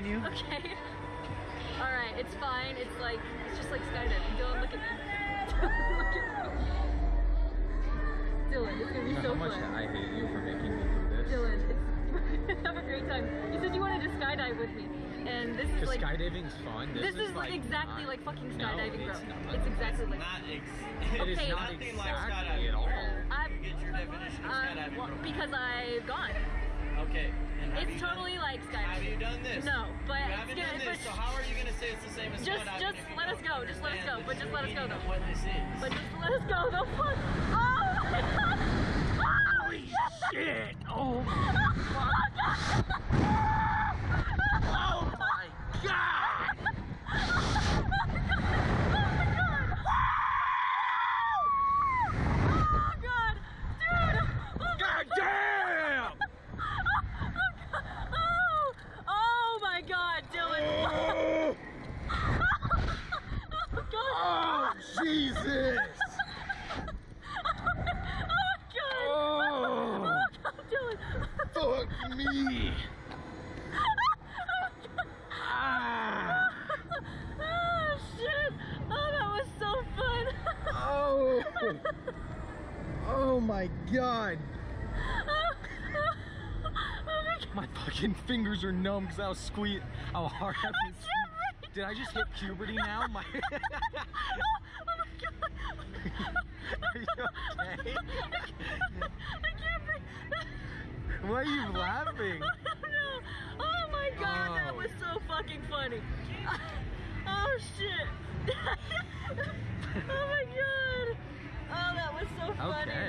believe in you. Okay. All right, it's fine. It's like it's just like skydiving. Dylan, look at me. look at me. Dylan, it's gonna be You know so how much fun. I hate you for making me do this? Dylan, it's, have a great time. You said you wanted to skydive with me, and this is like skydiving's fun. This, this is like exactly not- like fucking No, skydiving, it's bro. not. It's exactly like. Not ex- It is Okay. not Nothing like exactly skydiving. at all. I, You get your definition of uh, skydiving, well, because I've gone. Okay. It's totally like Have you done this? No, but you it's haven't done this. So how are you gonna say it's the same as Just- just if let us go, just let us go, but just let us go, though. What this is. But just let us go. The fuck. Oh my god. Holy shit! Oh my Oh my god! Oh god, dude! Oh God damn! Oh, oh my god, Dylan! Oh, Oh god! oh Jesus! Oh god! Oh, Oh fuck me! Ah! Oh shit! Oh, that was so fun! Oh! Oh my god! Oh my! My fucking fingers are numb because I was squeezed. How hard I was! Did I just hit puberty now? My Oh! Are you okay? I can't breathe! Why are you laughing? no. Oh my god, that Oh. was so fucking funny. Oh shit. oh my god. Oh, that was so funny. Okay.